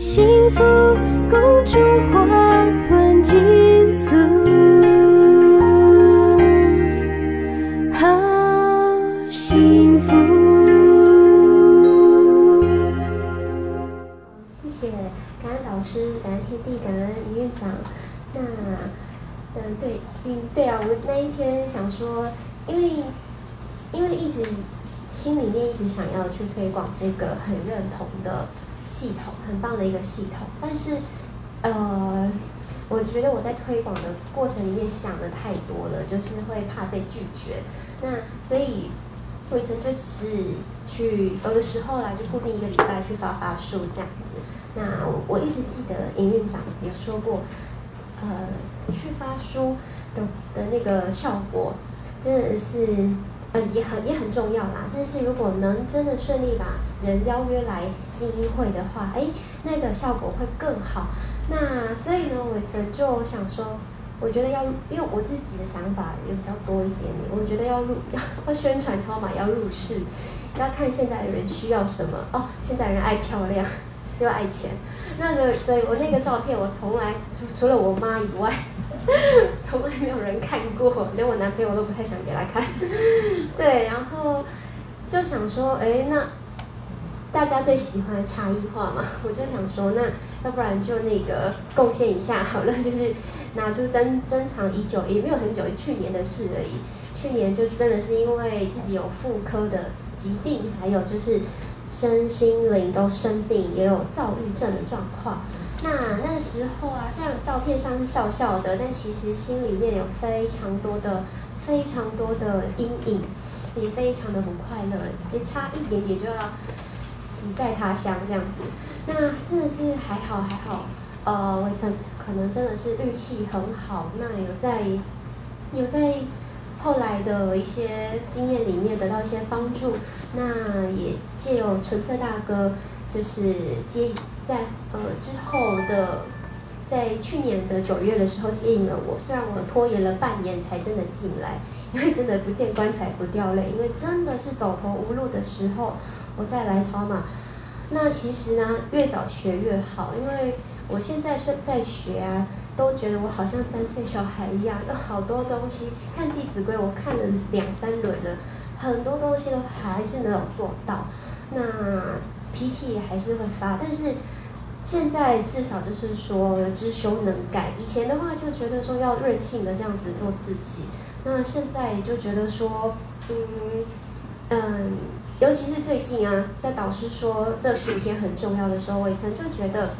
幸福，公主花团锦簇，好幸福。谢谢，感恩老师，感恩天地，感恩营院长。那，嗯，对，嗯，对啊，我那一天想说，因为，因为一直心里面一直想要去推广这个很认同的系统，很棒的一个系统，但是，呃，我觉得我在推广的过程里面想的太多了，就是会怕被拒绝。那所以，我以前就只是去有的时候啦，就固定一个礼拜去发发书这样子。那我一直记得营运长有说过。呃，去发书的的那个效果，真的是嗯也很也很重要啦。但是如果能真的顺利把人邀约来精英会的话，哎，那个效果会更好。那所以呢，我曾就想说，我觉得要因为我自己的想法也比较多一点点，我觉得要入要要宣传超马要入市，要看现在的人需要什么哦。现在人爱漂亮。又爱钱，那个，所以我那个照片，我从来除除了我妈以外，从来没有人看过，连我男朋友都不太想给他看。对，然后就想说，哎，那大家最喜欢差异化嘛，我就想说，那要不然就那个贡献一下好了，就是拿出珍珍藏已久，也没有很久，去年的事而已。去年就真的是因为自己有妇科的疾病，还有就是。身心灵都生病，也有躁郁症的状况。那那时候啊，虽然照片上是笑笑的，但其实心里面有非常多的、非常多的阴影，也非常的不快乐，也差一点点就要死在他乡这样子。那真的是还好还好，呃，我想可能真的是运气很好，那有在有在。后来的一些经验里面得到一些帮助，那也借由纯策大哥，就是接在呃之后的，在去年的九月的时候接引了我，虽然我拖延了半年才真的进来，因为真的不见棺材不掉泪，因为真的是走投无路的时候，我再来超嘛。那其实呢，越早学越好，因为我现在是在学啊。都觉得我好像三岁小孩一样，有好多东西看《弟子规》，我看了两三轮了，很多东西都还是没有做到。那脾气也还是会发，但是现在至少就是说知修能改。以前的话就觉得说要任性的这样子做自己，那现在就觉得说，嗯嗯，尤其是最近啊，在导师说这十五天很重要的时候，我曾就觉得。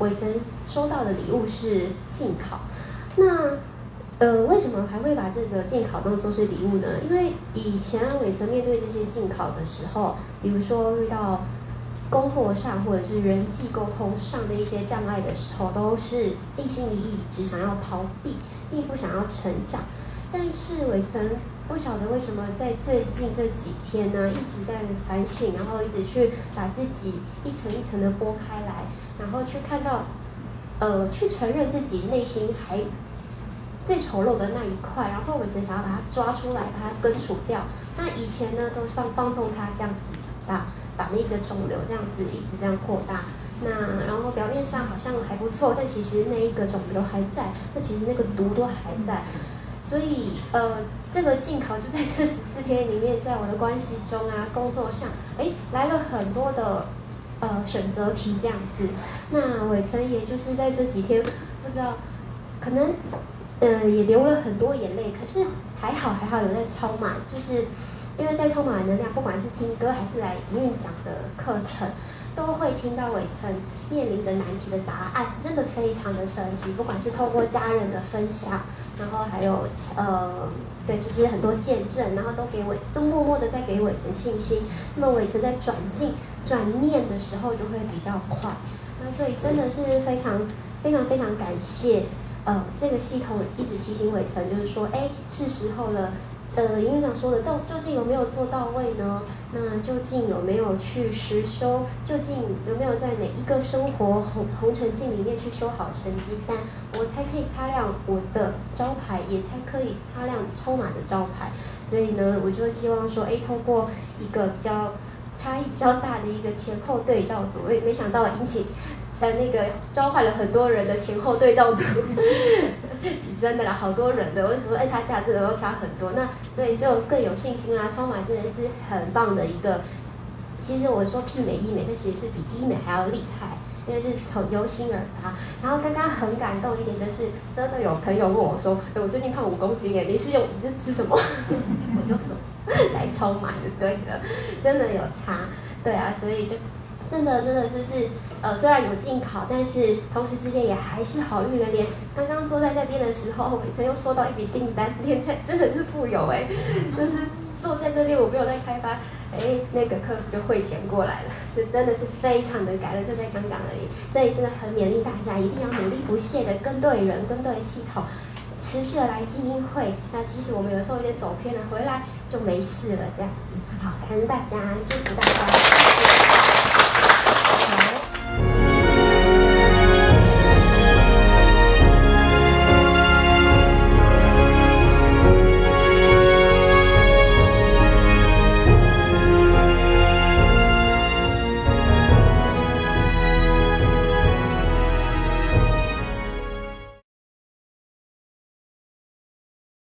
伟曾收到的礼物是进考，那呃，为什么还会把这个进考当做是礼物呢？因为以前伟曾面对这些进考的时候，比如说遇到工作上或者是人际沟通上的一些障碍的时候，都是一心一意只想要逃避，并不想要成长。但是伟曾不晓得为什么在最近这几天呢，一直在反省，然后一直去把自己一层一层的剥开来。然后去看到，呃，去承认自己内心还最丑陋的那一块，然后我只想要把它抓出来，把它根除掉。那以前呢，都放放纵它这样子长大，把那个肿瘤这样子一直这样扩大。那然后表面上好像还不错，但其实那一个肿瘤还在，那其实那个毒都还在。所以，呃，这个进考就在这十四天里面，在我的关系中啊，工作上，哎，来了很多的。呃，选择题这样子，那伟成也就是在这几天，不知道，可能，呃，也流了很多眼泪，可是还好还好有在超嘛，就是因为在充满能量，不管是听歌还是来营运讲的课程，都会听到伟成面临的难题的答案，真的非常的神奇，不管是透过家人的分享，然后还有呃，对，就是很多见证，然后都给伟都默默的在给伟成信心，那么伟成在转进。转念的时候就会比较快，那所以真的是非常非常非常感谢，呃，这个系统一直提醒伟成，就是说，哎，是时候了，呃，营院长说的，到究竟有没有做到位呢？那究竟有没有去实修？究竟有没有在每一个生活红红尘境里面去修好成绩单，我才可以擦亮我的招牌，也才可以擦亮超马的招牌。所以呢，我就希望说，哎，通过一个比较。差异比较大的一个前后对照组，我也没想到引起但那个召唤了很多人的前后对照组，是真的啦，好多人的，为什么？哎，他价值能够差很多，那所以就更有信心啦。超马真的是很棒的一个，其实我说媲美医美，那其实是比医美还要厉害。因为是从由心而发，然后刚刚很感动一点就是，真的有朋友问我说：“哎，我最近胖五公斤，哎，你是用你是吃什么？” 我就说来超马就对了，真的有差，对啊，所以就真的真的就是呃，虽然有进考，但是同时之间也还是好运连连。刚刚坐在那边的时候，伟成又收到一笔订单，现在真的是富有哎，就是。坐在这边，我没有在开发，哎，那个客服就汇钱过来了，这真的是非常的感恩，就在刚刚而已。所以真的很勉励大家，一定要努力不懈的跟对人、跟对系统，持续的来精英会。那即使我们有时候有点走偏了，回来就没事了，这样子。好，感恩大家，祝福大家。